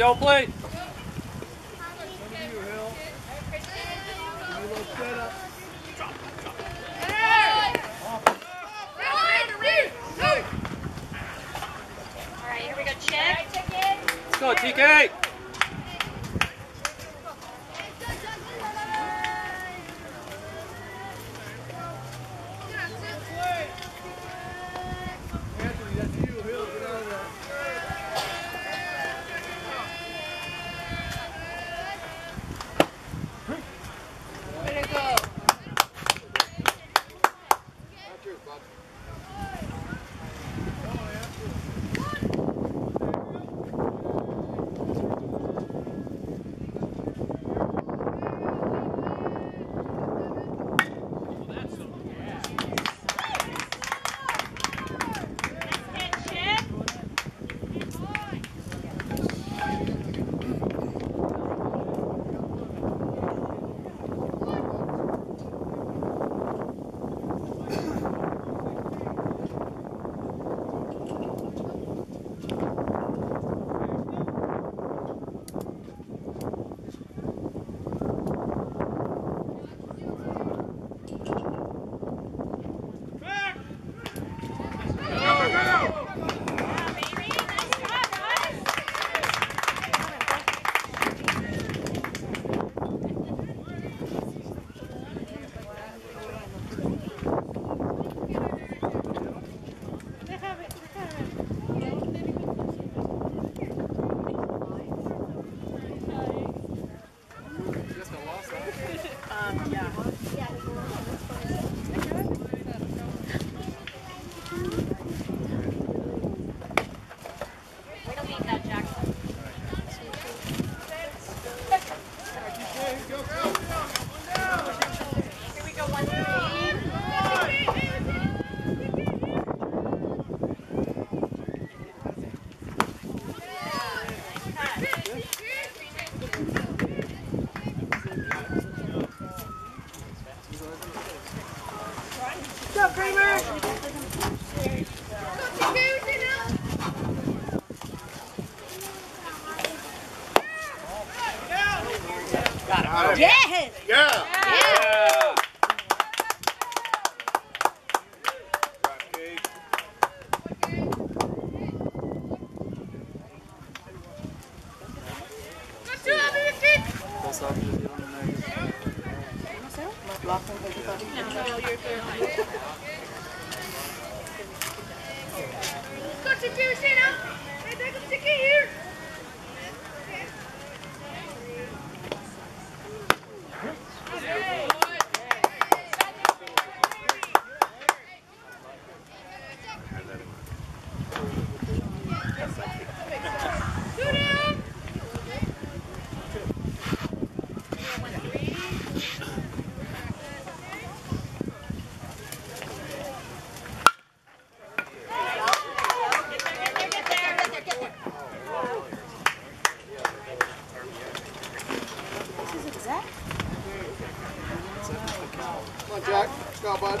don't play. All right, here we go. Check. Let's go, TK. ya. Come on, Jack. Let's go, bud.